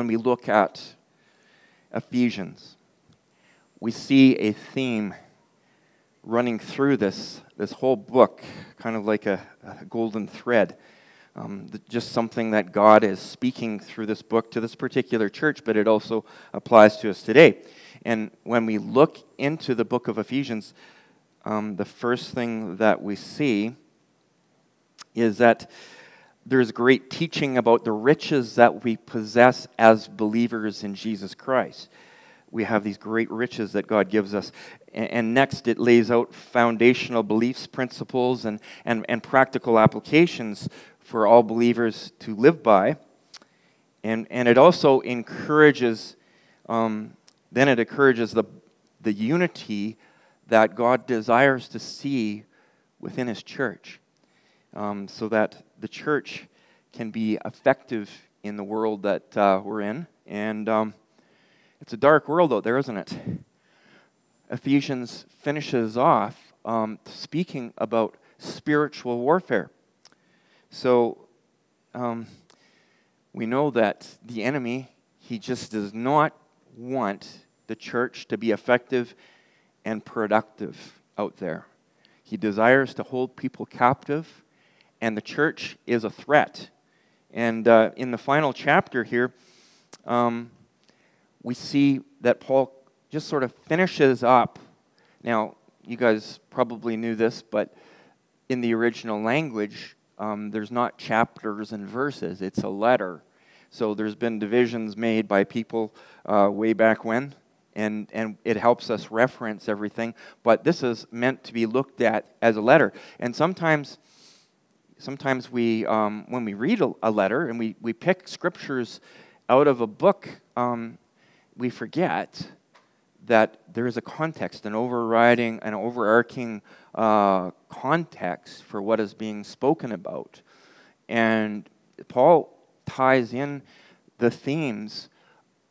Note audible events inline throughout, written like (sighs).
when we look at Ephesians, we see a theme running through this, this whole book, kind of like a, a golden thread. Um, just something that God is speaking through this book to this particular church, but it also applies to us today. And when we look into the book of Ephesians, um, the first thing that we see is that there's great teaching about the riches that we possess as believers in Jesus Christ. We have these great riches that God gives us. And next, it lays out foundational beliefs, principles, and, and, and practical applications for all believers to live by. And, and it also encourages, um, then it encourages the, the unity that God desires to see within His church um, so that the church can be effective in the world that uh, we're in. And um, it's a dark world out there, isn't it? Ephesians finishes off um, speaking about spiritual warfare. So um, we know that the enemy, he just does not want the church to be effective and productive out there. He desires to hold people captive and the church is a threat. And uh, in the final chapter here, um, we see that Paul just sort of finishes up. Now, you guys probably knew this, but in the original language, um, there's not chapters and verses, it's a letter. So there's been divisions made by people uh, way back when, and, and it helps us reference everything. But this is meant to be looked at as a letter. And sometimes sometimes we, um, when we read a, a, letter and we, we pick scriptures out of a book, um, we forget that there is a context, an overriding, an overarching uh, context for what is being spoken about. And Paul ties in the themes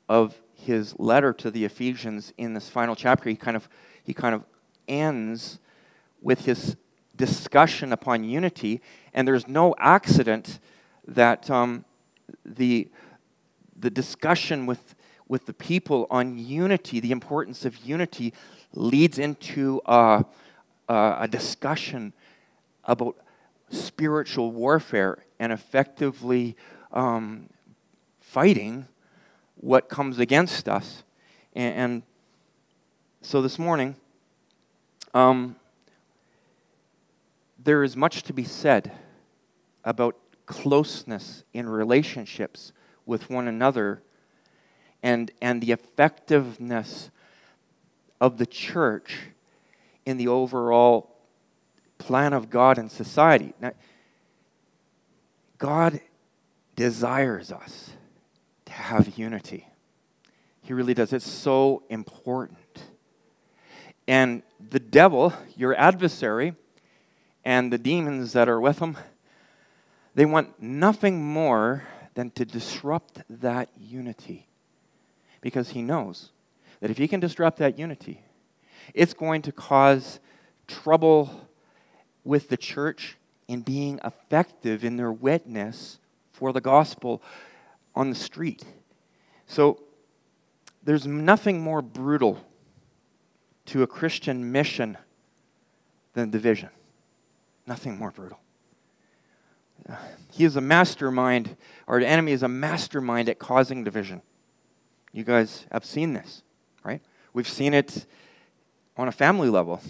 of his letter to the Ephesians in this final chapter. He kind of, he kind of ends with his discussion upon unity, and there's no accident that um, the, the discussion with, with the people on unity, the importance of unity, leads into a, discussion about spiritual warfare and effectively um, fighting what comes against us. And, and so this morning, um, there is much to be said about closeness in relationships with one another and, and the effectiveness of the church in the overall plan of God and society. Now, God desires us to have unity. He really does. It's so important. And the devil, your adversary, and the demons that are with him, they want nothing more than to disrupt that unity. Because he knows that if he can disrupt that unity, it's going to cause trouble with the church in being effective in their witness for the gospel on the street. So there's nothing more brutal to a Christian mission than division. Nothing more brutal. Uh, he is a mastermind, our enemy is a mastermind at causing division. You guys have seen this, right? We've seen it on a family level.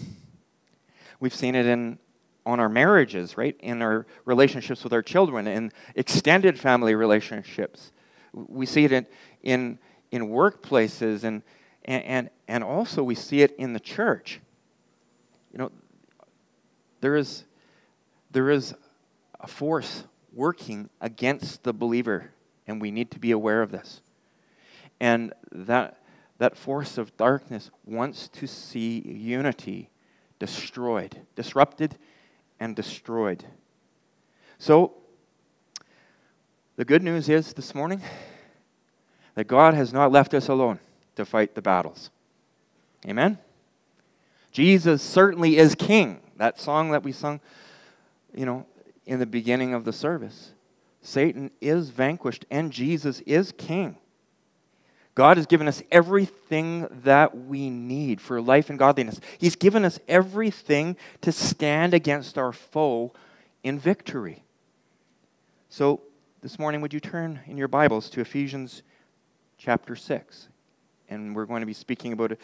We've seen it in on our marriages, right? In our relationships with our children, in extended family relationships. We see it in in, in workplaces and, and and also we see it in the church. You know, there is there is a force working against the believer, and we need to be aware of this. And that, that force of darkness wants to see unity destroyed, disrupted, and destroyed. So, the good news is this morning that God has not left us alone to fight the battles. Amen? Jesus certainly is king. That song that we sung you know, in the beginning of the service. Satan is vanquished and Jesus is king. God has given us everything that we need for life and godliness. He's given us everything to stand against our foe in victory. So, this morning, would you turn in your Bibles to Ephesians chapter 6? And we're going to be speaking about,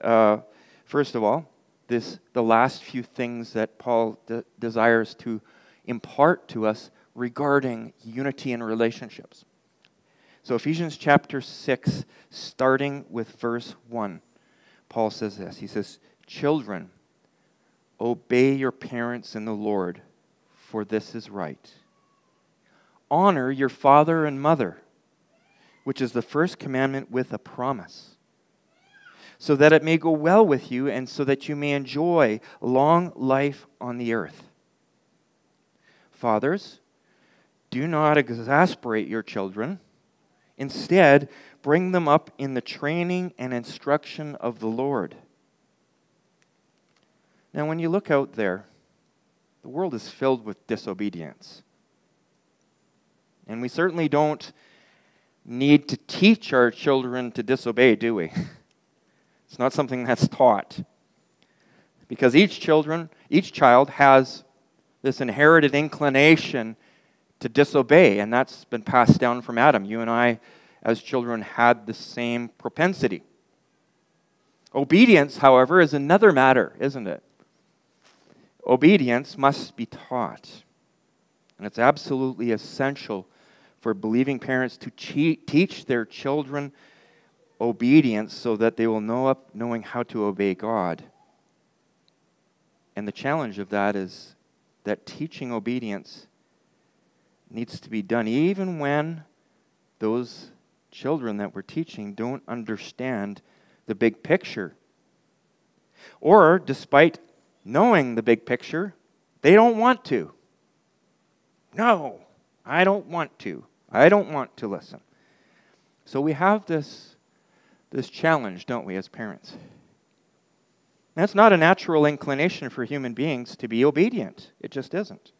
uh, first of all, this, the last few things that Paul de- desires to impart to us regarding unity in relationships. So, Ephesians chapter 6, starting with verse 1, Paul says this He says, Children, obey your parents in the Lord, for this is right. Honor your father and mother, which is the first commandment with a promise, so that it may go well with you and so that you may enjoy long life on the earth. Fathers, do not exasperate your children Instead, bring them up in the training and instruction of the Lord. Now, when you look out there, the world is filled with disobedience. And we certainly don't need to teach our children to disobey, do we? (laughs) It's not something that's taught. Because each children, each child has this inherited inclination to disobey, and that's been passed down from Adam. You and I, as children, had the same propensity. Obedience, however, is another matter, isn't it? Obedience must be taught. And it's absolutely essential for believing parents to teach their children obedience so that they will know up knowing how to obey God. And the challenge of that is that teaching obedience needs to be done, even when those children that we're teaching don't understand the big picture. Or, despite knowing the big picture, they don't want to. No, I don't want to. I don't want to listen. So we have this, this challenge, don't we, as parents? That's not a natural inclination for human beings to be obedient. It just isn't.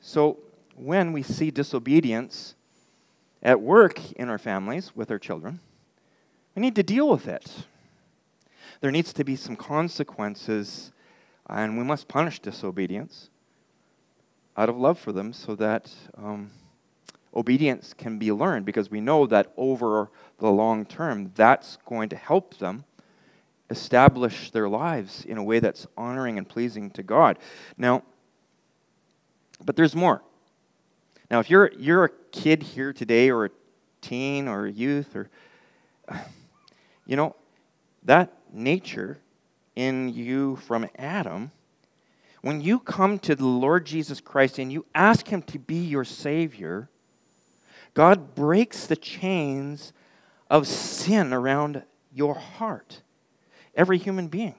So when we see disobedience at work in our families with our children, we need to deal with it. There needs to be some consequences, and we must punish disobedience out of love for them so that um, obedience can be learned because we know that over the long term, that's going to help them establish their lives in a way that's honoring and pleasing to God. Now, but there's more. Now, if you're, you're a kid here today, or a teen, or a youth, or, (sighs) you know, that nature in you from Adam, when you come to the Lord Jesus Christ and you ask Him to be your Savior, God breaks the chains of sin around your heart. Every human being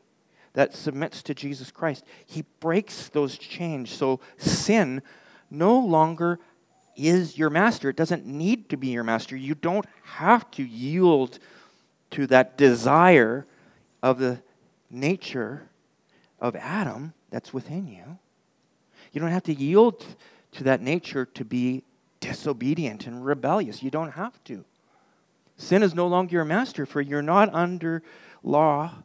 that submits to Jesus Christ, He breaks those chains so sin no longer is your master. It doesn't need to be your master. You don't have to yield to that desire of the nature of Adam that's within you. You don't have to yield to that nature to be disobedient and rebellious. You don't have to. Sin is no longer your master, for you're not under law,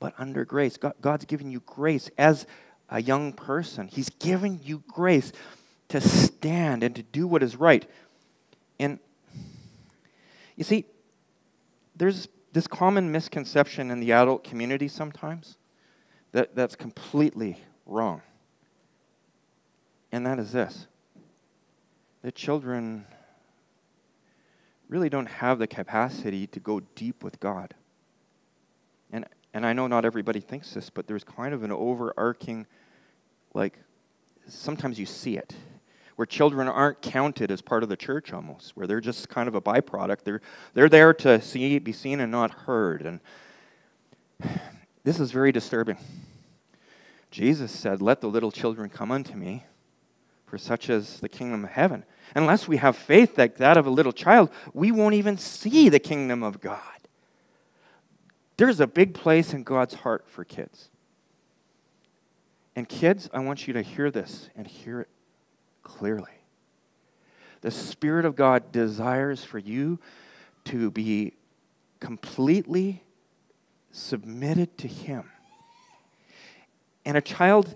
but under grace. God, God's given you grace as a young person. He's given you grace to stand and to do what is right. And you see, there's this common misconception in the adult community sometimes that, that's completely wrong. And that is this that children really don't have the capacity to go deep with God. And, and I know not everybody thinks this, but there's kind of an overarching, like, sometimes you see it where children aren't counted as part of the church almost, where they're just kind of a byproduct. They're, they're there to see, be seen and not heard. And (sighs) this is very disturbing. Jesus said, Let the little children come unto me, for such is the kingdom of heaven. Unless we have faith like that of a little child, we won't even see the kingdom of God. There's a big place in God's heart for kids. And kids, I want you to hear this and hear it clearly. The Spirit of God desires for you to be completely submitted to Him. And a child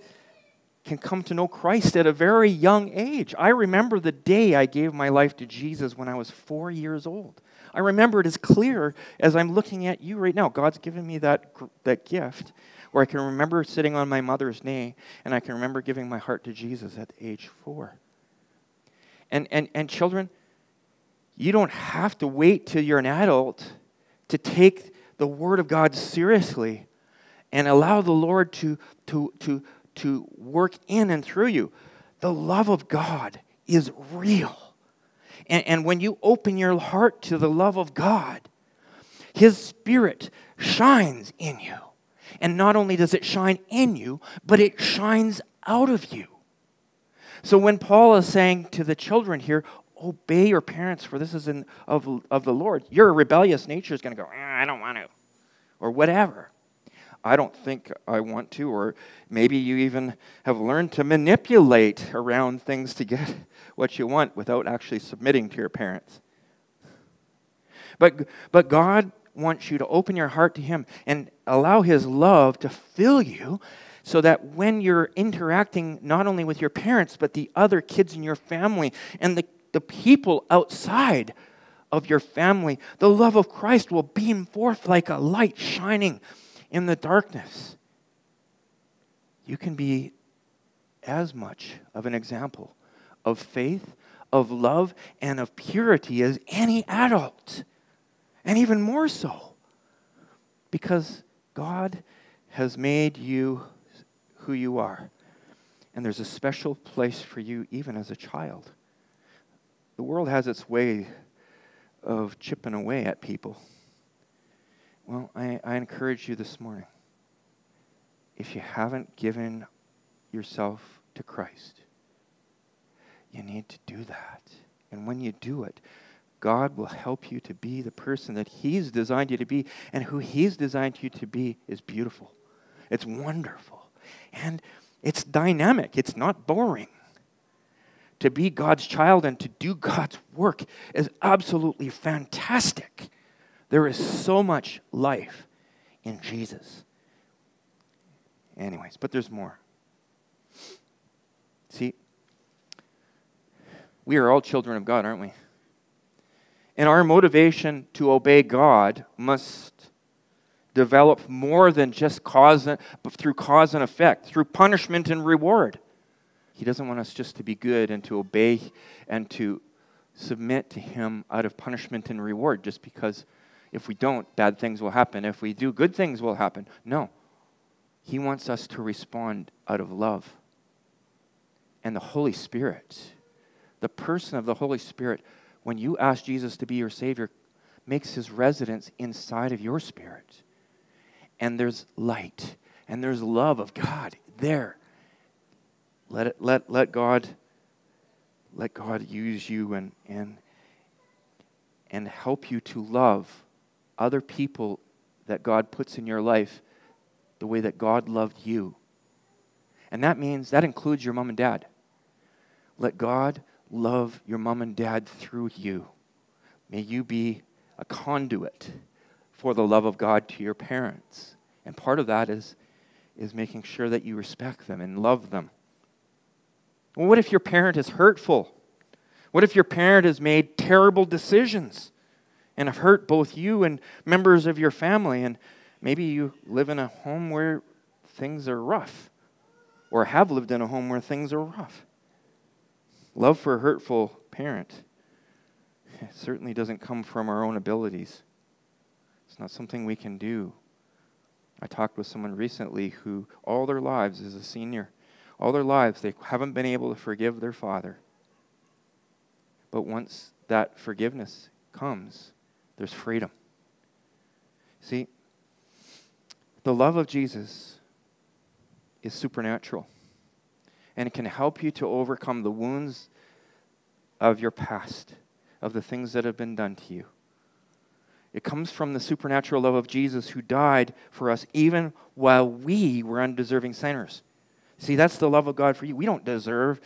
can come to know Christ at a very young age. I remember the day I gave my life to Jesus when I was four years old. I remember it as clear as I'm looking at you right now. God's given me that, that gift where I can remember sitting on my mother's knee and I can remember giving my heart to Jesus at age four. And, and, and children, you don't have to wait till you're an adult to take the Word of God seriously and allow the Lord to, to, to, to work in and through you. The love of God is real. And, and when you open your heart to the love of God, His Spirit shines in you. And not only does it shine in you, but it shines out of you. So when Paul is saying to the children here, obey your parents, for this is in, of, of the Lord, your rebellious nature is going to go, eh, I don't want to, or whatever. I don't think I want to, or maybe you even have learned to manipulate around things to get (laughs) what you want without actually submitting to your parents. But, but God wants you to open your heart to Him and allow His love to fill you so that when you're interacting not only with your parents, but the other kids in your family and the, the people outside of your family, the love of Christ will beam forth like a light shining in the darkness, you can be as much of an example of faith, of love, and of purity as any adult, and even more so, because God has made you who you are. And there's a special place for you even as a child. The world has its way of chipping away at people. Well, I, I encourage you this morning if you haven't given yourself to Christ, you need to do that. And when you do it, God will help you to be the person that He's designed you to be. And who He's designed you to be is beautiful. It's wonderful. And it's dynamic, it's not boring. To be God's child and to do God's work is absolutely fantastic. There is so much life in Jesus. Anyways, but there's more. See, we are all children of God, aren't we? And our motivation to obey God must develop more than just cause and, through cause and effect, through punishment and reward. He doesn't want us just to be good and to obey and to submit to Him out of punishment and reward just because if we don't, bad things will happen. If we do, good things will happen. No. He wants us to respond out of love. And the Holy Spirit, the person of the Holy Spirit, when you ask Jesus to be your Savior, makes his residence inside of your spirit. And there's light and there's love of God there. Let it let let God let God use you and and and help you to love other people that God puts in your life the way that God loved you. And that means, that includes your mom and dad. Let God love your mom and dad through you. May you be a conduit for the love of God to your parents. And part of that is, is making sure that you respect them and love them. Well, what if your parent is hurtful? What if your parent has made terrible decisions? And have hurt both you and members of your family. And maybe you live in a home where things are rough, or have lived in a home where things are rough. Love for a hurtful parent certainly doesn't come from our own abilities. It's not something we can do. I talked with someone recently who, all their lives, is a senior, all their lives, they haven't been able to forgive their father. But once that forgiveness comes, there's freedom. See, the love of Jesus is supernatural, and it can help you to overcome the wounds of your past, of the things that have been done to you. It comes from the supernatural love of Jesus who died for us even while we were undeserving sinners. See, that's the love of God for you. We don't deserve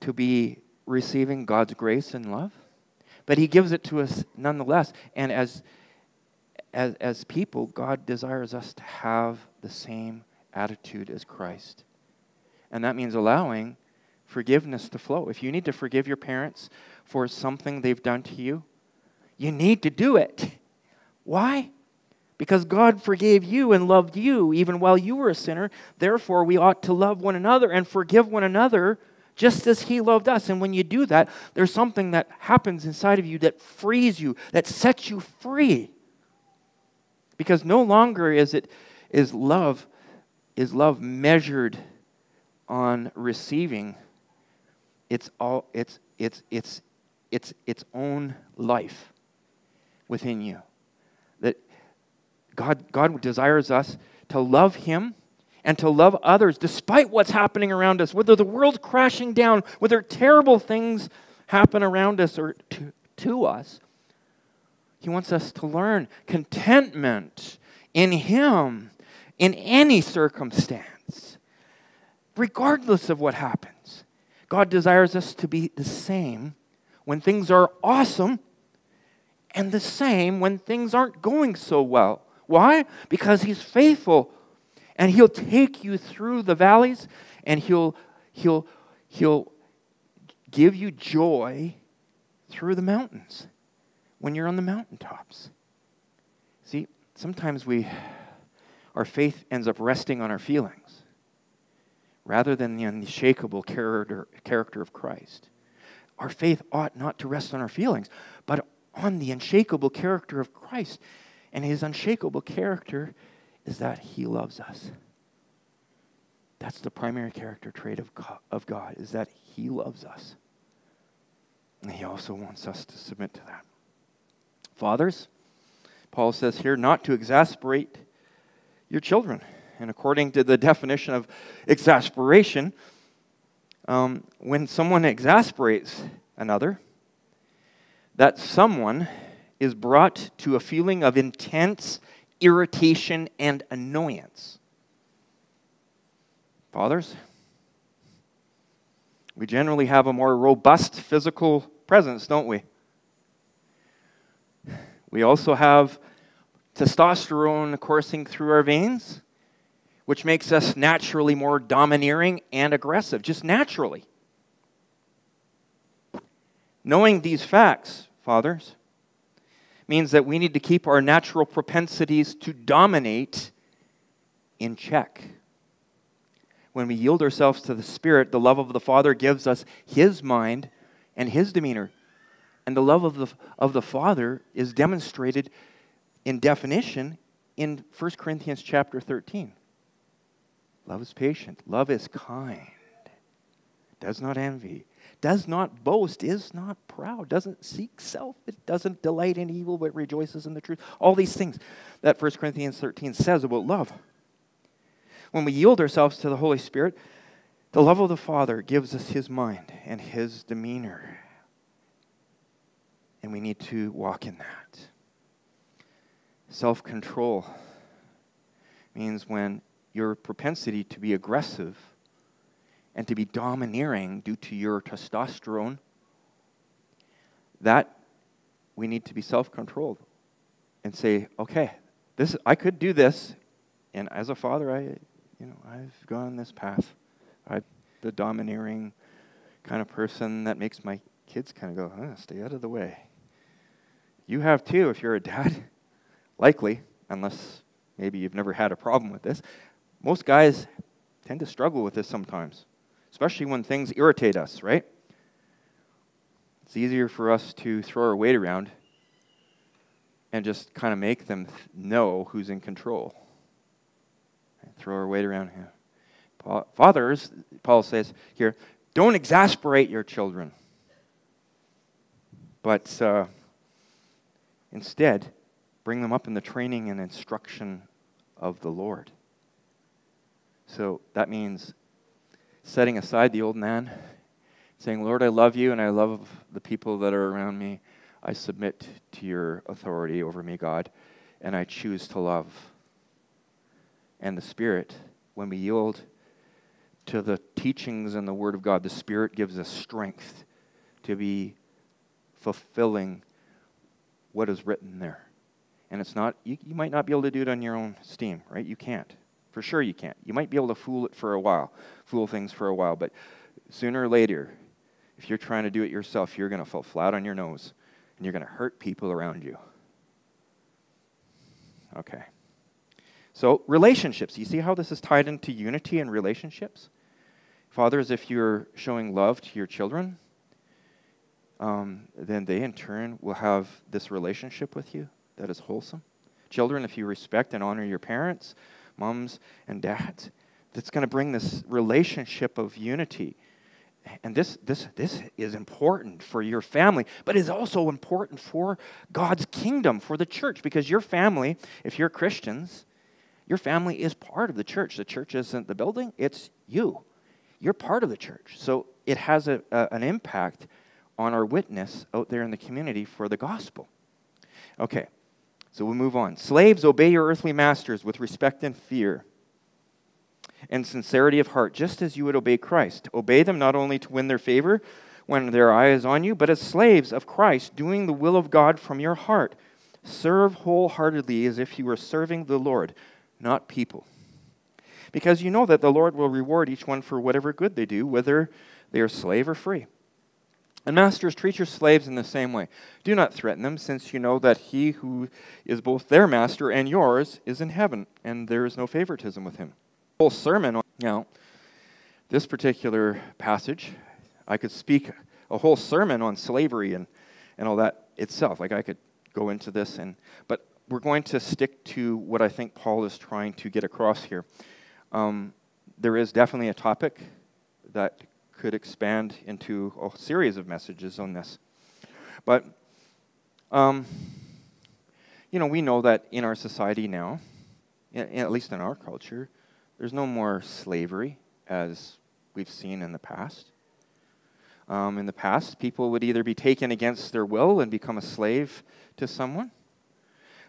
to be receiving God's grace and love. But He gives it to us nonetheless. And as, as, as people, God desires us to have the same attitude as Christ. And that means allowing forgiveness to flow. If you need to forgive your parents for something they've done to you, you need to do it. Why? Because God forgave you and loved you even while you were a sinner. Therefore, we ought to love one another and forgive one another just as He loved us. And when you do that, there's something that happens inside of you that frees you, that sets you free. Because no longer is it is love is love measured on receiving it's all it's it's it's it's its own life within you that god god desires us to love him and to love others despite what's happening around us whether the world's crashing down whether terrible things happen around us or to, to us he wants us to learn contentment in him in any circumstance, regardless of what happens. God desires us to be the same when things are awesome and the same when things aren't going so well. Why? Because He's faithful and He'll take you through the valleys and He'll, he'll, he'll give you joy through the mountains when you're on the mountaintops. See, sometimes we our faith ends up resting on our feelings rather than the unshakable character, character of Christ. Our faith ought not to rest on our feelings, but on the unshakable character of Christ. And his unshakable character is that he loves us. That's the primary character trait of of God is that he loves us. And he also wants us to submit to that. Fathers, Paul says here, not to exasperate your children. And according to the definition of exasperation, um, when someone exasperates another, that someone is brought to a feeling of intense irritation and annoyance. Fathers, we generally have a more robust physical presence, don't we? We also have testosterone coursing through our veins, which makes us naturally more domineering and aggressive, just naturally. Knowing these facts, fathers, means that we need to keep our natural propensities to dominate in check. When we yield ourselves to the Spirit, the love of the Father gives us His mind and His demeanor. And the love of the, of the Father is demonstrated in definition in 1 Corinthians chapter 13. Love is patient, love is kind, does not envy, does not boast, is not proud, doesn't seek self, it doesn't delight in evil, but rejoices in the truth. All these things that 1 Corinthians 13 says about love. When we yield ourselves to the Holy Spirit, the love of the Father gives us his mind and his demeanor. And we need to walk in that. Self control means when your propensity to be aggressive and to be domineering due to your testosterone, that we need to be self controlled and say, okay, this I could do this, and as a father, I, you know, I've gone this path. I'm the domineering kind of person that makes my kids kind of go, huh, stay out of the way. You have too if you're a dad. (laughs) Likely, unless maybe you've never had a problem with this, most guys tend to struggle with this sometimes, especially when things irritate us, right? It's easier for us to throw our weight around and just kind of make them know who's in control. Throw our weight around here. Fathers, Paul says here, don't exasperate your children, but uh, instead, bring them up in the training and instruction of the Lord. So that means setting aside the old man, saying, Lord, I love you and I love the people that are around me. I submit to your authority over me, God, and I choose to love. And the Spirit, when we yield to the teachings and the Word of God, the Spirit gives us strength to be fulfilling what is written there. And it's not, you, you might not be able to do it on your own steam, right? You can't. For sure you can't. You might be able to fool it for a while, fool things for a while, but sooner or later, if you're trying to do it yourself, you're going to fall flat on your nose and you're going to hurt people around you. Okay. So, relationships. You see how this is tied into unity and relationships? Fathers, if you're showing love to your children, um, then they in turn will have this relationship with you that is wholesome. Children, if you respect and honor your parents, moms and dads, that's going to bring this relationship of unity. And this, this, this is important for your family, but is also important for God's kingdom, for the church, because your family, if you're Christians, your family is part of the church. The church isn't the building, it's you. You're part of the church. So it has a, a, an impact on our witness out there in the community for the gospel. Okay, so we'll move on. Slaves, obey your earthly masters with respect and fear and sincerity of heart, just as you would obey Christ. Obey them not only to win their favor when their eye is on you, but as slaves of Christ, doing the will of God from your heart. Serve wholeheartedly as if you were serving the Lord, not people. Because you know that the Lord will reward each one for whatever good they do, whether they are slave or free. And masters, treat your slaves in the same way. Do not threaten them, since you know that he who is both their master and yours is in heaven, and there is no favoritism with him. Whole sermon on now, this particular passage, I could speak a whole sermon on slavery and, and all that itself. Like I could go into this and but we're going to stick to what I think Paul is trying to get across here. Um, there is definitely a topic that could expand into a series of messages on this. But, um, you know, we know that in our society now, at least in our culture, there's no more slavery as we've seen in the past. Um, in the past, people would either be taken against their will and become a slave to someone,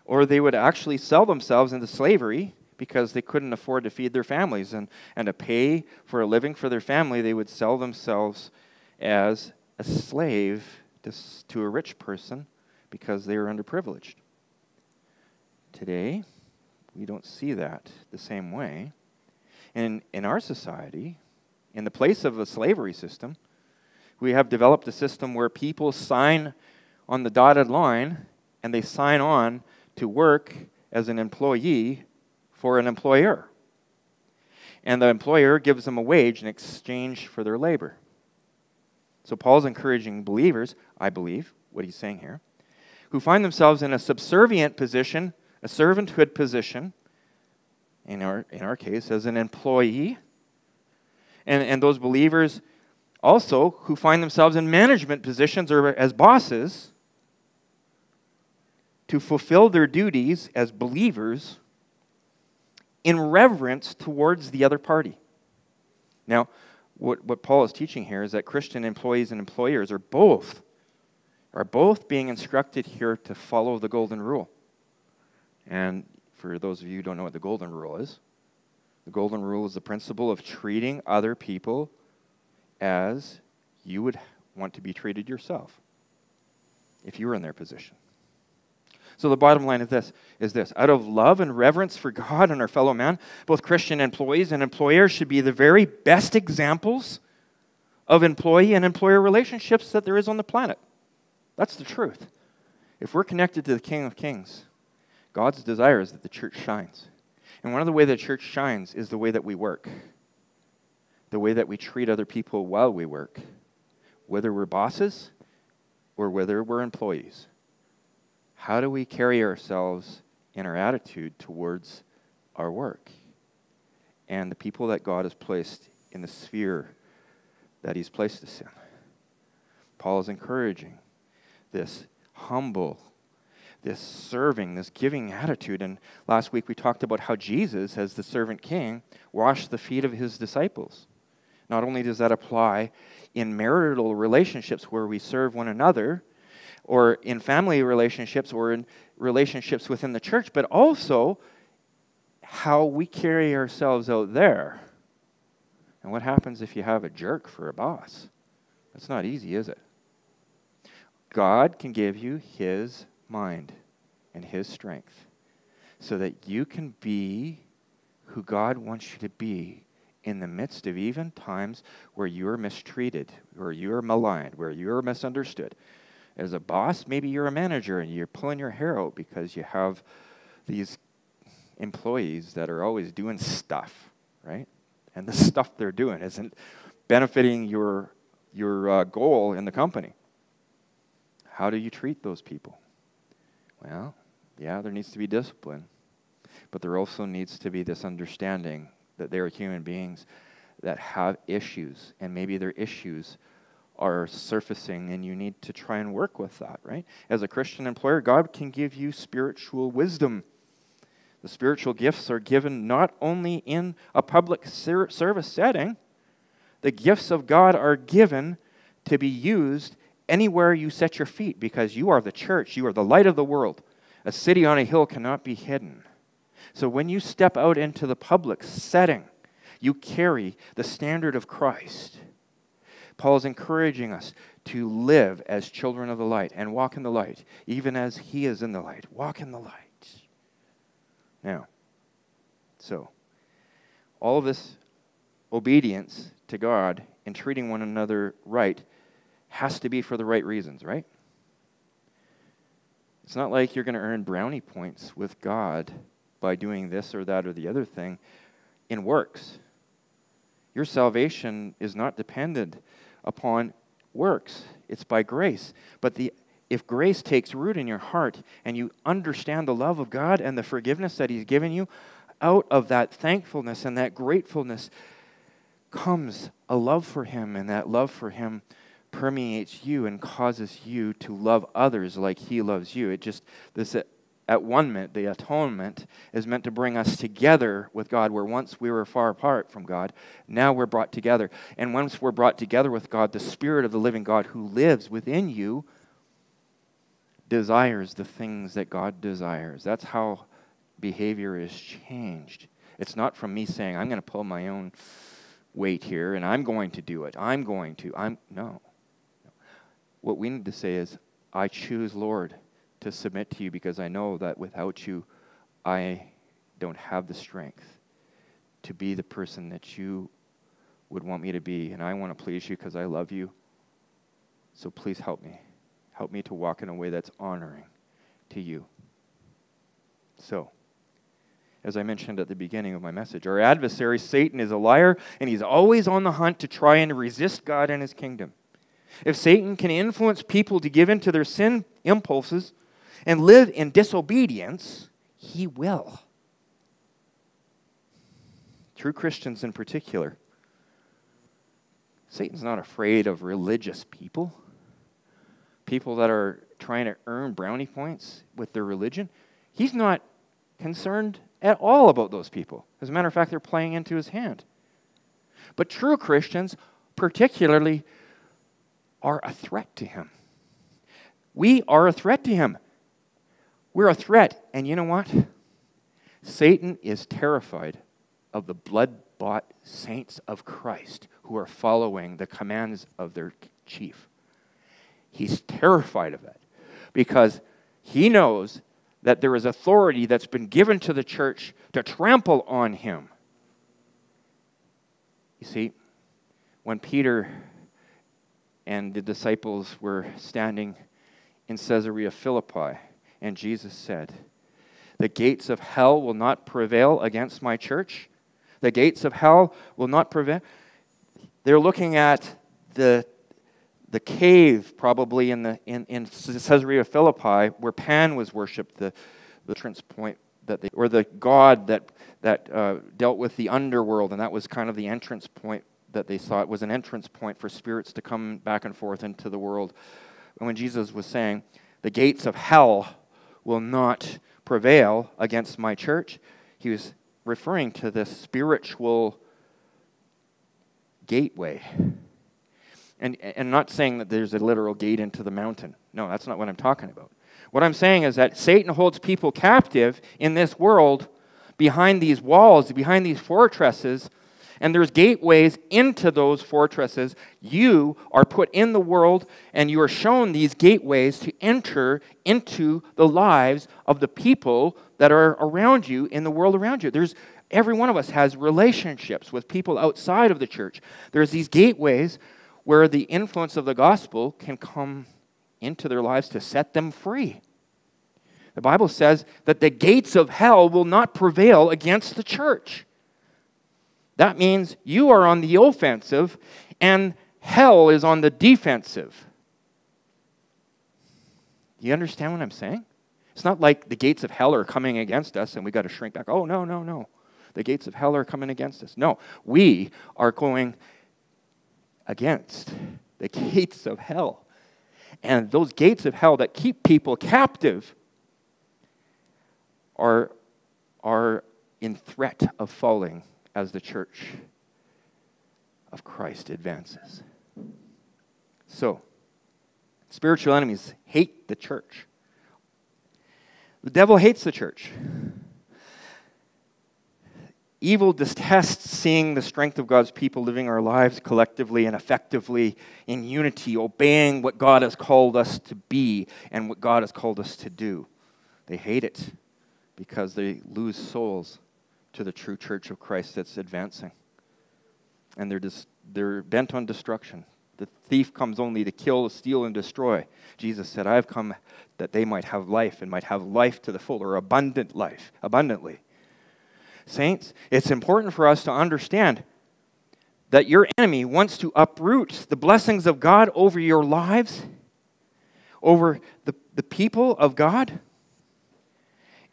or they would actually sell themselves into slavery because they couldn't afford to feed their families and, and to pay for a living for their family, they would sell themselves as a slave to, to a rich person because they were underprivileged. Today, we don't see that the same way. And in our society, in the place of a slavery system, we have developed a system where people sign on the dotted line and they sign on to work as an employee for an employer. And the employer gives them a wage in exchange for their labor. So Paul's encouraging believers, I believe, what he's saying here, who find themselves in a subservient position, a servanthood position, in our, in our case, as an employee. And, and those believers also who find themselves in management positions or as bosses to fulfill their duties as believers in reverence towards the other party. Now, what, what Paul is teaching here is that Christian employees and employers are both are both being instructed here to follow the golden rule. And for those of you who don't know what the golden rule is, the golden rule is the principle of treating other people as you would want to be treated yourself if you were in their position. So the bottom line is this is this out of love and reverence for God and our fellow man, both Christian employees and employers should be the very best examples of employee and employer relationships that there is on the planet. That's the truth. If we're connected to the King of Kings, God's desire is that the church shines. And one of the ways the church shines is the way that we work, the way that we treat other people while we work, whether we're bosses or whether we're employees. How do we carry ourselves in our attitude towards our work and the people that God has placed in the sphere that He's placed us in? Paul is encouraging this humble, this serving, this giving attitude. And last week we talked about how Jesus, as the servant king, washed the feet of his disciples. Not only does that apply in marital relationships where we serve one another, or in family relationships or in relationships within the church, but also how we carry ourselves out there. And what happens if you have a jerk for a boss? That's not easy, is it? God can give you His mind and His strength so that you can be who God wants you to be in the midst of even times where you are mistreated, where you are maligned, where you are misunderstood. As a boss, maybe you're a manager and you're pulling your hair out because you have these employees that are always doing stuff, right? And the stuff they're doing isn't benefiting your, your uh, goal in the company. How do you treat those people? Well, yeah, there needs to be discipline, but there also needs to be this understanding that they are human beings that have issues, and maybe their issues are surfacing, and you need to try and work with that, right? As a Christian employer, God can give you spiritual wisdom. The spiritual gifts are given not only in a public ser- service setting, the gifts of God are given to be used anywhere you set your feet because you are the church, you are the light of the world. A city on a hill cannot be hidden. So when you step out into the public setting, you carry the standard of Christ. Paul is encouraging us to live as children of the light and walk in the light, even as he is in the light. Walk in the light. Now, so, all of this obedience to God and treating one another right has to be for the right reasons, right? It's not like you're going to earn brownie points with God by doing this or that or the other thing in works. Your salvation is not dependent upon works, it's by grace. But the, if grace takes root in your heart and you understand the love of God and the forgiveness that He's given you, out of that thankfulness and that gratefulness comes a love for Him, and that love for Him permeates you and causes you to love others like He loves you. It just, this at one minute, the atonement is meant to bring us together with God, where once we were far apart from God, now we're brought together. And once we're brought together with God, the Spirit of the living God who lives within you desires the things that God desires. That's how behavior is changed. It's not from me saying, I'm going to pull my own weight here and I'm going to do it. I'm going to. I'm no. What we need to say is, I choose, Lord, to submit to you because I know that without you, I don't have the strength to be the person that you would want me to be. And I want to please you because I love you. So please help me. Help me to walk in a way that's honoring to you. So, as I mentioned at the beginning of my message, our adversary, Satan, is a liar, and he's always on the hunt to try and resist God and his kingdom. If Satan can influence people to give in to their sin impulses, and live in disobedience, he will. True Christians in particular. Satan's not afraid of religious people, people that are trying to earn brownie points with their religion. He's not concerned at all about those people. As a matter of fact, they're playing into his hand. But true Christians, particularly, are a threat to him. We are a threat to him. We're a threat. And you know what? Satan is terrified of the blood bought saints of Christ who are following the commands of their chief. He's terrified of it because he knows that there is authority that's been given to the church to trample on him. You see, when Peter and the disciples were standing in Caesarea Philippi, and Jesus said, The gates of hell will not prevail against my church. The gates of hell will not prevail. They're looking at the, the cave, probably in, the, in, in Caesarea Philippi, where Pan was worshipped, the, the entrance point that they, or the god that, that uh, dealt with the underworld, and that was kind of the entrance point that they saw. It was an entrance point for spirits to come back and forth into the world. And when Jesus was saying, the gates of hell will not prevail against my church. He was referring to the spiritual gateway. And, and not saying that there's a literal gate into the mountain. No, that's not what I'm talking about. What I'm saying is that Satan holds people captive in this world behind these walls, behind these fortresses, and there's gateways into those fortresses. You are put in the world, and you are shown these gateways to enter into the lives of the people that are around you in the world around you. There's every one of us has relationships with people outside of the church. There's these gateways where the influence of the gospel can come into their lives to set them free. The Bible says that the gates of hell will not prevail against the church. That means you are on the offensive and hell is on the defensive. You understand what I'm saying? It's not like the gates of hell are coming against us and we got to shrink back. Oh, no, no, no. The gates of hell are coming against us. No, we are going against the gates of hell. And those gates of hell that keep people captive are, are in threat of falling as the church of Christ advances. So, spiritual enemies hate the church. The devil hates the church. Evil detests seeing the strength of God's people living our lives collectively and effectively in unity, obeying what God has called us to be and what God has called us to do. They hate it because they lose souls to the true church of Christ that's advancing. And they're, dis- they're bent on destruction. The thief comes only to kill, steal, and destroy. Jesus said, I have come that they might have life and might have life to the full, or abundant life, abundantly. Saints, it's important for us to understand that your enemy wants to uproot the blessings of God over your lives, over the, the people of God.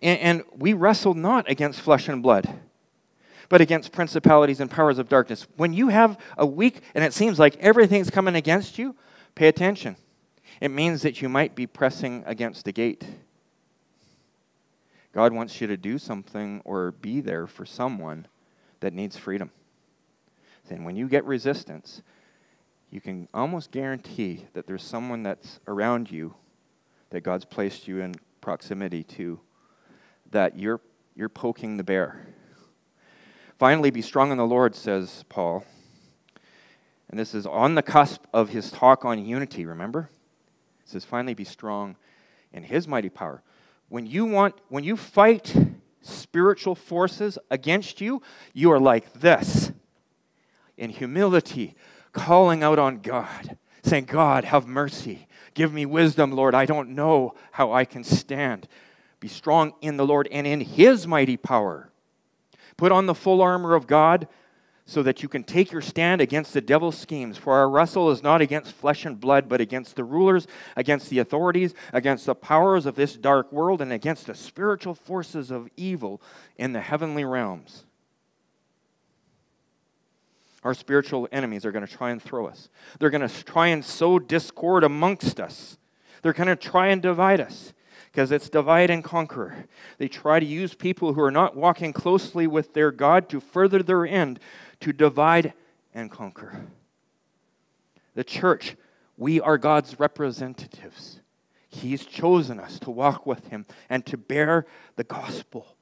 And, and we wrestle not against flesh and blood, but against principalities and powers of darkness. When you have a week and it seems like everything's coming against you, pay attention. It means that you might be pressing against a gate. God wants you to do something or be there for someone that needs freedom. Then, when you get resistance, you can almost guarantee that there's someone that's around you that God's placed you in proximity to that you're, you're poking the bear. Finally, be strong in the Lord, says Paul. And this is on the cusp of his talk on unity, remember? It says, finally, be strong in his mighty power when you want when you fight spiritual forces against you, you are like this. In humility, calling out on God, saying, God, have mercy. Give me wisdom, Lord. I don't know how I can stand. Be strong in the Lord and in his mighty power. Put on the full armor of God so that you can take your stand against the devil's schemes. For our wrestle is not against flesh and blood, but against the rulers, against the authorities, against the powers of this dark world, and against the spiritual forces of evil in the heavenly realms. Our spiritual enemies are going to try and throw us. They're going to try and sow discord amongst us. They're going to try and divide us because it's divide and conquer. They try to use people who are not walking closely with their God to further their end to divide and conquer. The church, we are God's representatives. He's chosen us to walk with Him and to bear the gospel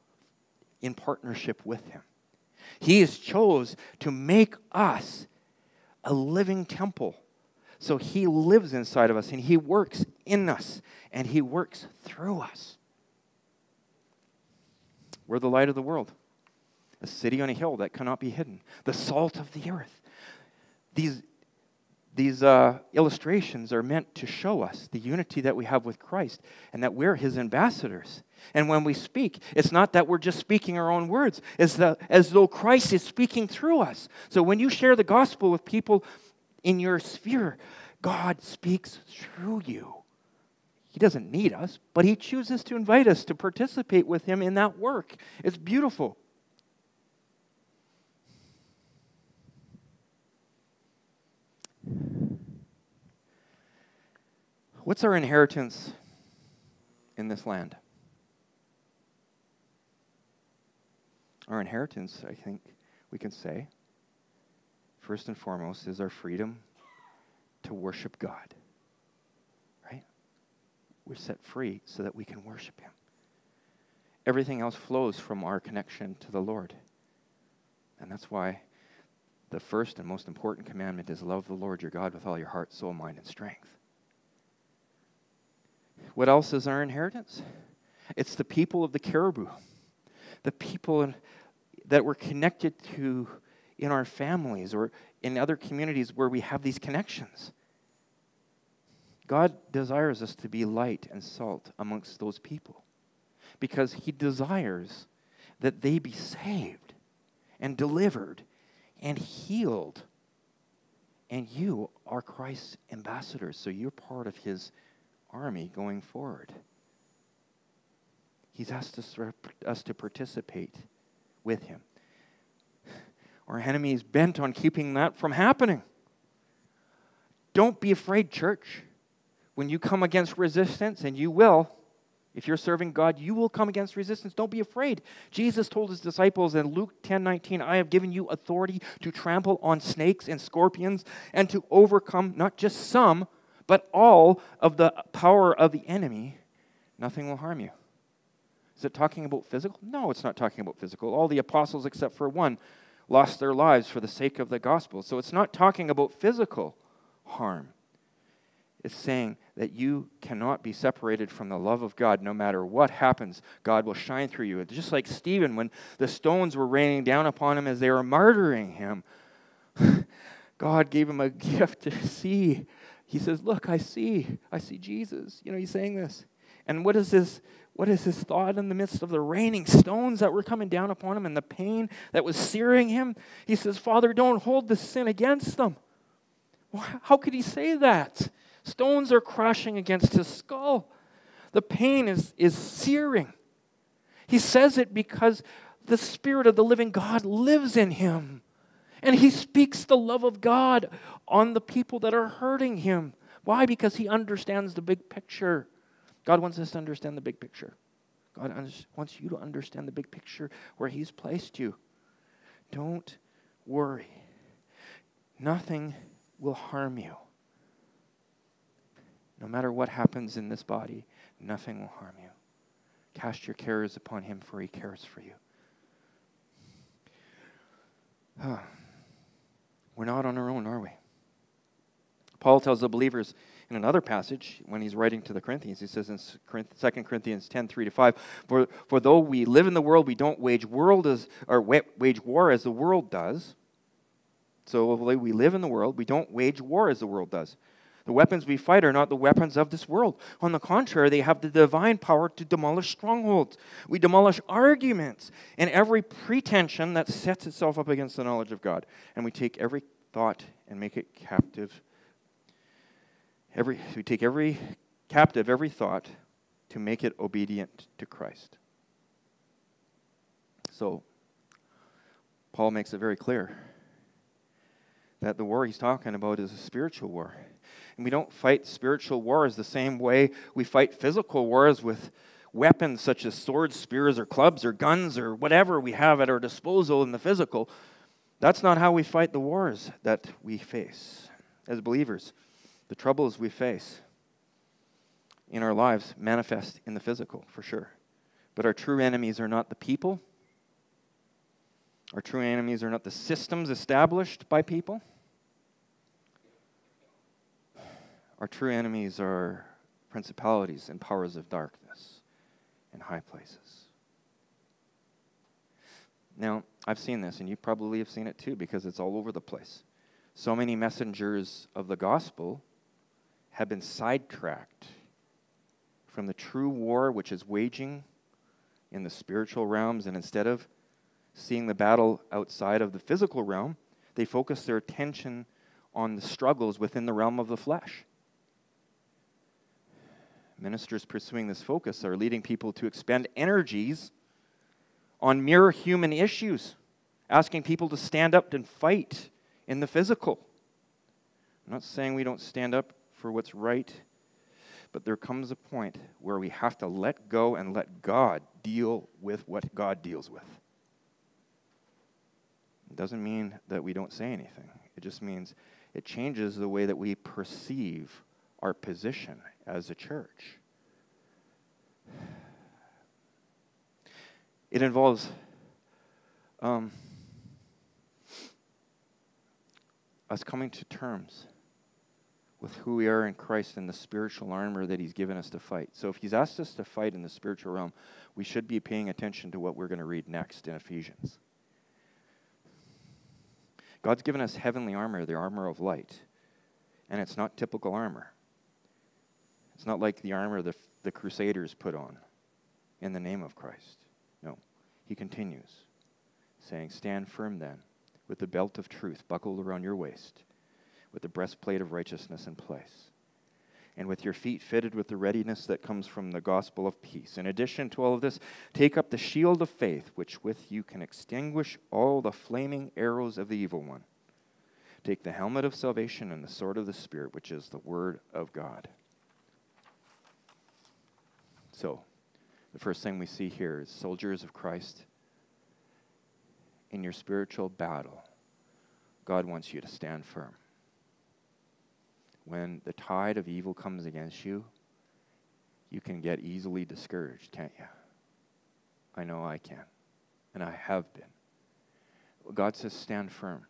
in partnership with Him. He has chose to make us a living temple. So He lives inside of us and He works in us and He works through us. We're the light of the world a city on a hill that cannot be hidden, the salt of the earth. These, these uh, illustrations are meant to show us the unity that we have with Christ and that we're his ambassadors. And when we speak, it's not that we're just speaking our own words, it's the, as though Christ is speaking through us. So when you share the gospel with people in your sphere, God speaks through you. He doesn't need us, but He chooses to invite us to participate with Him in that work. It's beautiful. What's our inheritance in this land? Our inheritance, I think we can say, first and foremost, is our freedom to worship God. We're set free so that we can worship Him. Everything else flows from our connection to the Lord. And that's why the first and most important commandment is love the Lord your God with all your heart, soul, mind, and strength. What else is our inheritance? It's the people of the Cariboo, the people that we're connected to in our families or in other communities where we have these connections. God desires us to be light and salt amongst those people because He desires that they be saved and delivered and healed. And you are Christ's ambassadors, so you're part of His army going forward. He's asked us, us to participate with Him. (sighs) Our enemy is bent on keeping that from happening. Don't be afraid, church. When you come against resistance, and you will, if you're serving God, you will come against resistance. Don't be afraid. Jesus told his disciples in Luke 10 19, I have given you authority to trample on snakes and scorpions and to overcome not just some, but all of the power of the enemy. Nothing will harm you. Is it talking about physical? No, it's not talking about physical. All the apostles, except for one, lost their lives for the sake of the gospel. So it's not talking about physical harm. It's saying that you cannot be separated from the love of God no matter what happens. God will shine through you. Just like Stephen, when the stones were raining down upon him as they were martyring him, (laughs) God gave him a gift to see. He says, Look, I see. I see Jesus. You know, he's saying this. And what is this? What is his thought in the midst of the raining stones that were coming down upon him and the pain that was searing him? He says, Father, don't hold this sin against them. How could he say that? Stones are crashing against his skull. The pain is, is searing. He says it because the Spirit of the living God lives in him. And he speaks the love of God on the people that are hurting him. Why? Because he understands the big picture. God wants us to understand the big picture. God wants you to understand the big picture where He's placed you. Don't worry. Nothing will harm you. No matter what happens in this body, nothing will harm you. Cast your cares upon Him, for He cares for you. We're not on our own, are we? Paul tells the believers in another passage, when he's writing to the Corinthians, he says in 2 Corinthians 10 3 to 5, for, for though we live in the world, we don't wage, world as, or wage war as the world does. So we live in the world, we don't wage war as the world does. The weapons we fight are not the weapons of this world. On the contrary, they have the divine power to demolish strongholds. We demolish arguments and every pretension that sets itself up against the knowledge of God. And we take every thought and make it captive every, we take every captive, every thought, to make it obedient to Christ. So, Paul makes it very clear that the war he's talking about is a spiritual war. And we don't fight spiritual wars the same way we fight physical wars with weapons such as swords, spears, or clubs, or guns, or whatever we have at our disposal in the physical. That's not how we fight the wars that we face as believers. The troubles we face in our lives manifest in the physical, for sure. But our true enemies are not the people, our true enemies are not the systems established by people. Our true enemies are principalities and powers of darkness in high places. Now, I've seen this, and you probably have seen it too because it's all over the place. So many messengers of the gospel have been sidetracked from the true war which is waging in the spiritual realms, and instead of seeing the battle outside of the physical realm, they focus their attention on the struggles within the realm of the flesh. Ministers pursuing this focus are leading people to expend energies on mere human issues, asking people to stand up and fight in the physical. I'm not saying we don't stand up for what's right. But there comes a point where we have to let go and let God deal with what God deals with. It doesn't mean that we don't say anything, it just means it changes the way that we perceive our position as a church. It involves um, us coming to terms with who we are in Christ and the spiritual armor that He's given us to fight. So, if He's asked us to fight in the spiritual realm, we should be paying attention to what we're going to read next in Ephesians. God's given us heavenly armor, the armor of light, and it's not typical armor. It's not like the armor the, the Crusaders put on in the name of Christ. No. He continues, saying, Stand firm then, with the belt of truth buckled around your waist with the breastplate of righteousness in place, and with your feet fitted with the readiness that comes from the gospel of peace. In addition to all of this, take up the shield of faith, which with you can extinguish all the flaming arrows of the evil one. Take the helmet of salvation and the sword of the Spirit, which is the word of God. So, the first thing we see here is soldiers of Christ in your spiritual battle. God wants you to stand firm when the tide of evil comes against you, you can get easily discouraged, can't you? I know I can, and I have been. God says, stand firm.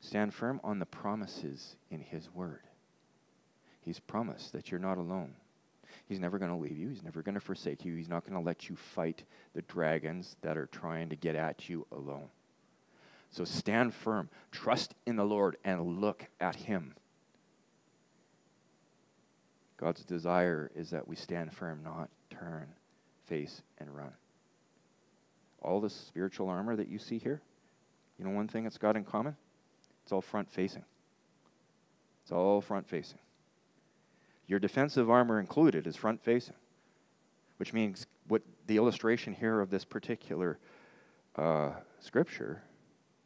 Stand firm on the promises in His Word. He's promised that you're not alone. He's never going to leave you. He's never going to forsake you. He's not going to let you fight the dragons that are trying to get at you alone. So stand firm. Trust in the Lord and look at Him. God's desire is that we stand firm, not turn, face, and run. All the spiritual armor that you see here, you know one thing it's got in common? It's all front facing. It's all front facing. Your defensive armor included is front facing, which means what the illustration here of this particular uh, scripture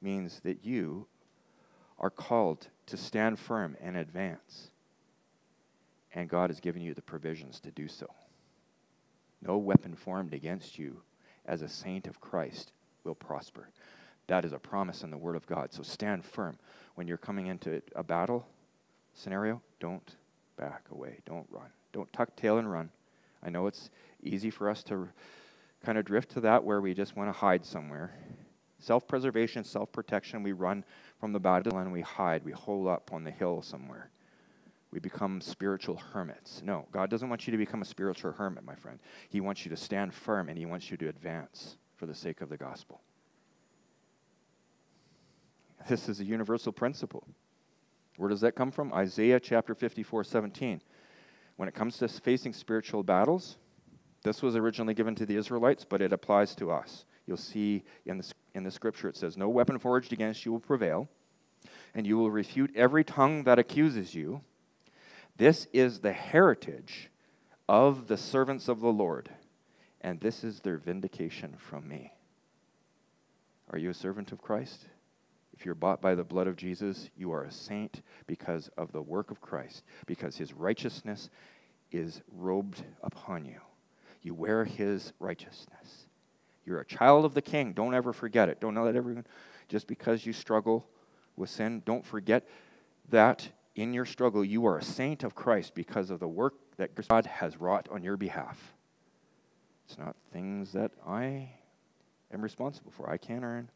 means that you are called to stand firm and advance and God has given you the provisions to do so. No weapon formed against you as a saint of Christ will prosper. That is a promise in the Word of God. So stand firm. When you're coming into a battle scenario, don't back away. Don't run. Don't tuck tail and run. I know it's easy for us to kind of drift to that where we just want to hide somewhere. Self preservation, self protection, we run from the battle and we hide. We hole up on the hill somewhere we become spiritual hermits. No, God doesn't want you to become a spiritual hermit, my friend. He wants you to stand firm and He wants you to advance for the sake of the gospel. This is a universal principle. Where does that come from? Isaiah chapter 54, 17. When it comes to facing spiritual battles, this was originally given to the Israelites, but it applies to us. You'll see in the, in the scripture it says, No weapon forged against you will prevail, and you will refute every tongue that accuses you. This is the heritage of the servants of the Lord, and this is their vindication from me. Are you a servant of Christ? If you're bought by the blood of Jesus, you are a saint because of the work of Christ, because his righteousness is robed upon you. You wear his righteousness. You're a child of the king. Don't ever forget it. Don't let everyone, just because you struggle with sin, don't forget that in your struggle, you are a saint of Christ because of the work that God has wrought on your behalf. It's not things that I am responsible for. I can't earn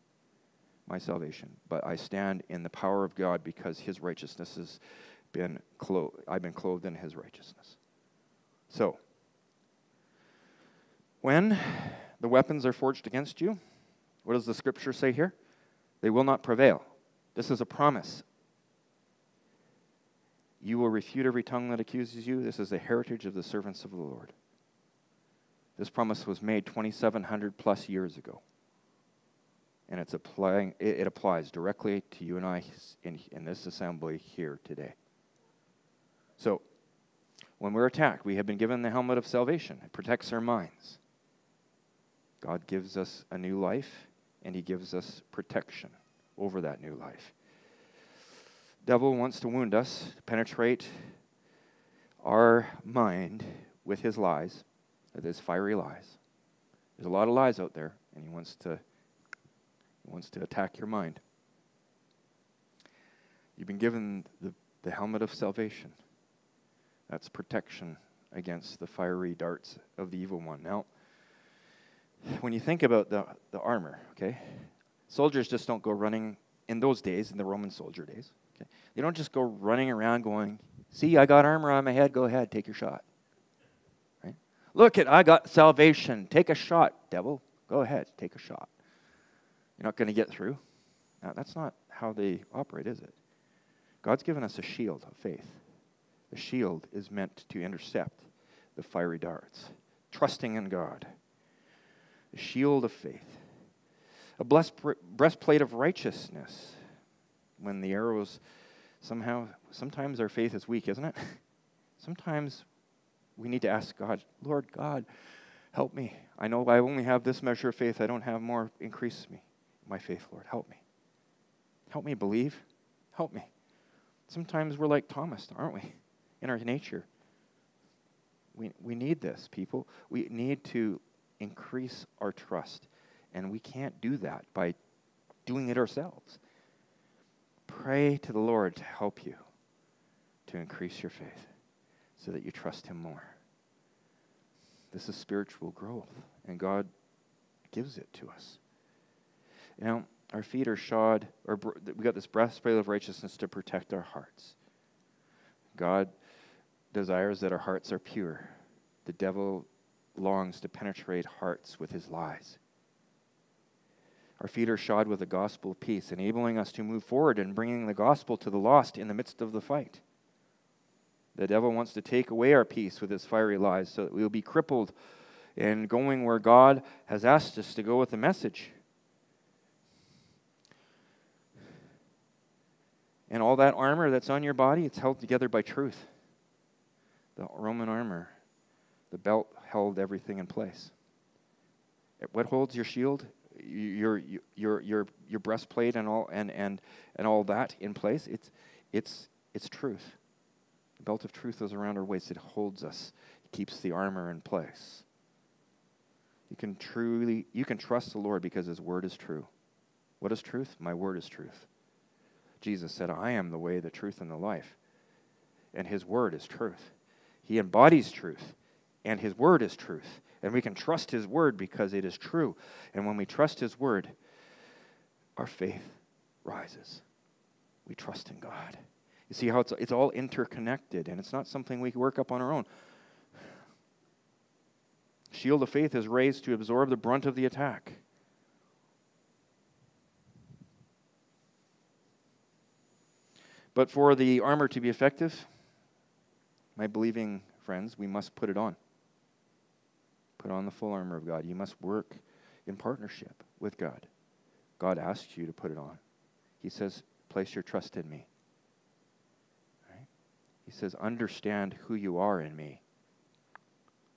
my salvation, but I stand in the power of God because his righteousness has been clothed. I've been clothed in his righteousness. So, when the weapons are forged against you, what does the scripture say here? They will not prevail. This is a promise you will refute every tongue that accuses you. This is the heritage of the servants of the Lord. This promise was made 2,700 plus years ago. And it's applying, it, it applies directly to you and I in, in this assembly here today. So, when we're attacked, we have been given the helmet of salvation. It protects our minds. God gives us a new life, and He gives us protection over that new life devil wants to wound us, to penetrate our mind with his lies, with his fiery lies. There's a lot of lies out there, and he wants to he wants to attack your mind. You've been given the, the helmet of salvation. That's protection against the fiery darts of the evil one. Now, when you think about the, the armor, okay, soldiers just don't go running in those days, in the Roman soldier days, okay, they don't just go running around going, See, I got armor on my head. Go ahead, take your shot. Right? Look at, I got salvation. Take a shot, devil. Go ahead, take a shot. You're not going to get through. Now, that's not how they operate, is it? God's given us a shield of faith. The shield is meant to intercept the fiery darts, trusting in God. The shield of faith. A breastplate of righteousness. When the arrows somehow, sometimes our faith is weak, isn't it? (laughs) Sometimes we need to ask God, Lord God, help me. I know I only have this measure of faith. I don't have more. Increase me, my faith, Lord. Help me. Help me believe. Help me. Sometimes we're like Thomas, aren't we? In our nature. We, we need this, people. We need to increase our trust. And we can't do that by doing it ourselves. Pray to the Lord to help you to increase your faith so that you trust Him more. This is spiritual growth, and God gives it to us. You know, our feet are shod, or we got this breastplate of righteousness to protect our hearts. God desires that our hearts are pure. The devil longs to penetrate hearts with his lies. Our feet are shod with the gospel of peace, enabling us to move forward and bringing the gospel to the lost in the midst of the fight. The devil wants to take away our peace with his fiery lies so that we will be crippled in going where God has asked us to go with the message. And all that armor that's on your body, it's held together by truth. The Roman armor, the belt held everything in place. What holds your shield? Your, your, your, your breastplate and all, and, and, and all that in place? It's, it's, it's truth. The belt of truth is around our waist. It holds us. It keeps the armor in place. You can truly, you can trust the Lord because His word is true. What is truth? My word is truth. Jesus said, I am the way, the truth, and the life. And his word is truth. He embodies truth, and his word is truth. And we can trust his word because it is true. And when we trust his word, our faith rises. We trust in God. You see how it's, it's all interconnected, and it's not something we work up on our own. Shield of faith is raised to absorb the brunt of the attack. But for the armor to be effective, my believing friends, we must put it on. Put on the full armor of God. You must work in partnership with God. God asks you to put it on. He says, Place your trust in me. Right? He says, Understand who you are in me.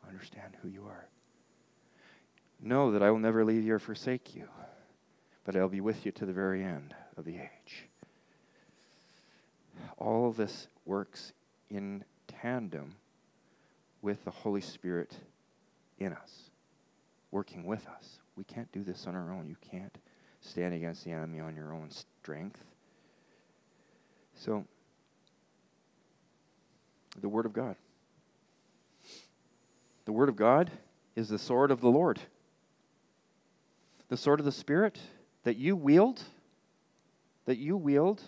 Understand who you are. Know that I will never leave you or forsake you, but I'll be with you to the very end of the age all of this works in tandem with the Holy Spirit in us, working with us. We can't do this on our own. You can't stand against the enemy on your own strength. So, the Word of God. The Word of God is the sword of the Lord. The sword of the Spirit that you wield, that you wield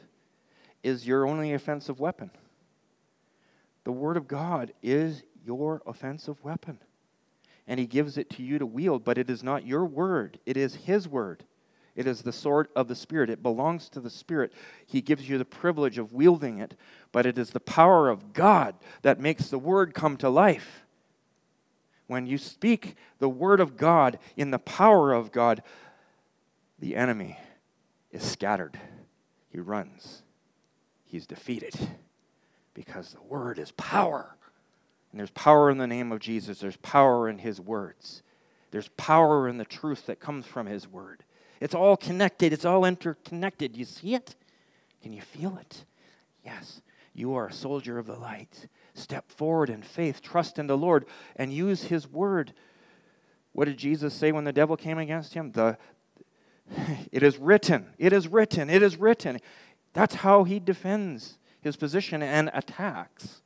is your only offensive weapon. The Word of God is your offensive weapon. And He gives it to you to wield, but it is not your word, it is His word. It is the sword of the Spirit. It belongs to the Spirit. He gives you the privilege of wielding it, but it is the power of God that makes the Word come to life. When you speak the Word of God in the power of God, the enemy is scattered. He runs he's defeated because the word is power. And there's power in the name of Jesus, there's power in his words, there's power in the truth that comes from his word. It's all connected, it's all interconnected. You see it? Can you feel it? Yes. You are a soldier of the light. Step forward in faith, trust in the Lord, and use his word. What did Jesus say when the devil came against him? The, (laughs) it is written, it is written, it is written. That's how he defends his position and attacks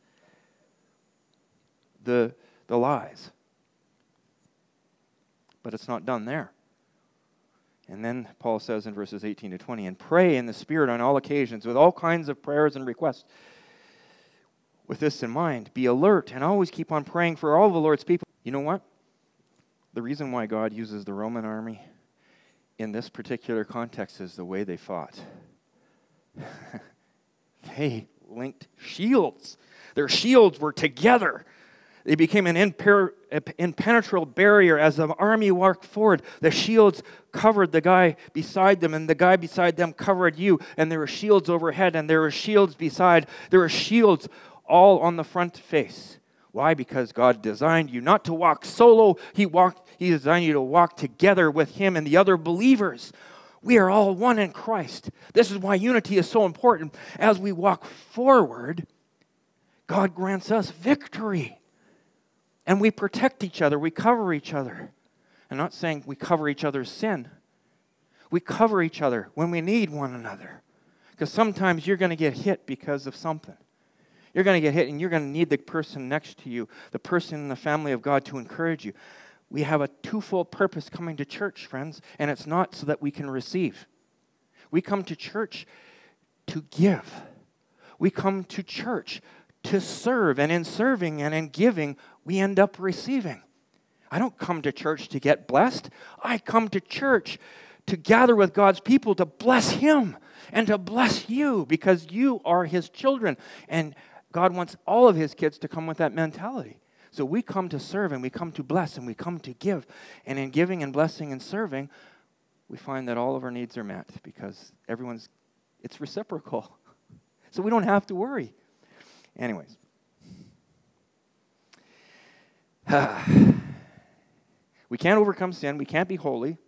the, the lies. But it's not done there. And then Paul says in verses 18 to 20, and pray in the Spirit on all occasions with all kinds of prayers and requests. With this in mind, be alert and always keep on praying for all the Lord's people. You know what? The reason why God uses the Roman army in this particular context is the way they fought. (laughs) they linked shields. Their shields were together. They became an impenetrable barrier as the army walked forward. The shields covered the guy beside them, and the guy beside them covered you. And there were shields overhead, and there were shields beside. There were shields all on the front face. Why? Because God designed you not to walk solo. He walked. He designed you to walk together with Him and the other believers. We are all one in Christ. This is why unity is so important. As we walk forward, God grants us victory. And we protect each other, we cover each other. I'm not saying we cover each other's sin. We cover each other when we need one another. Because sometimes you're going to get hit because of something. You're going to get hit and you're going to need the person next to you, the person in the family of God to encourage you. We have a twofold purpose coming to church, friends, and it's not so that we can receive. We come to church to give. We come to church to serve, and in serving and in giving, we end up receiving. I don't come to church to get blessed. I come to church to gather with God's people to bless Him and to bless you because you are His children. And God wants all of His kids to come with that mentality. So we come to serve and we come to bless and we come to give. And in giving and blessing and serving, we find that all of our needs are met because everyone's, it's reciprocal. (laughs) So we don't have to worry. Anyways. (sighs) we can't overcome sin. We can't be holy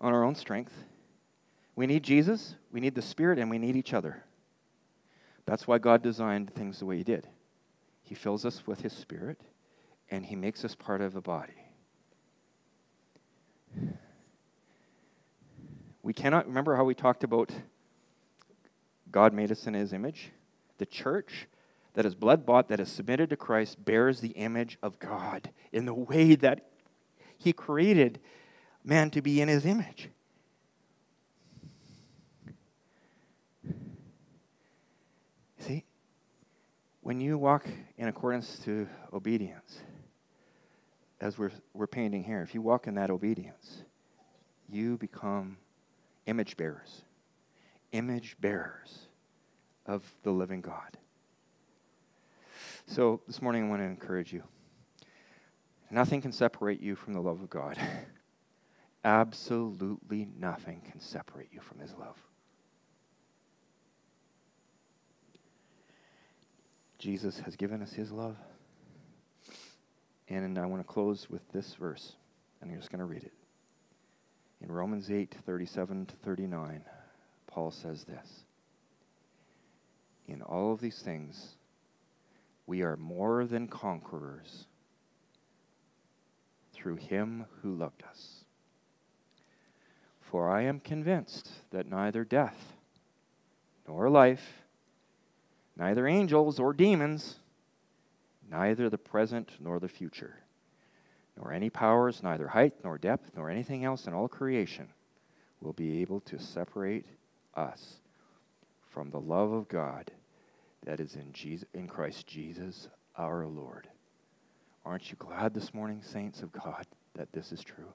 on our own strength. We need Jesus, we need the Spirit, and we need each other. That's why God designed things the way He did. He fills us with His Spirit, and He makes us part of a body. We cannot remember how we talked about God made us in His image. The church that is blood bought, that is submitted to Christ, bears the image of God in the way that He created man to be in His image. See, when you walk in accordance to obedience, as we're, we're painting here, if you walk in that obedience, you become image bearers. Image bearers of the living God. So this morning I want to encourage you. Nothing can separate you from the love of God. (laughs) Absolutely nothing can separate you from His love. Jesus has given us his love. And I want to close with this verse, and I'm just going to read it. In Romans 8 37 to 39, Paul says this In all of these things, we are more than conquerors through him who loved us. For I am convinced that neither death nor life neither angels or demons, neither the present nor the future, nor any powers, neither height nor depth, nor anything else in all creation will be able to separate us from the love of God that is in, Jesus, in Christ Jesus our Lord. Aren't you glad this morning, saints of God, that this is true?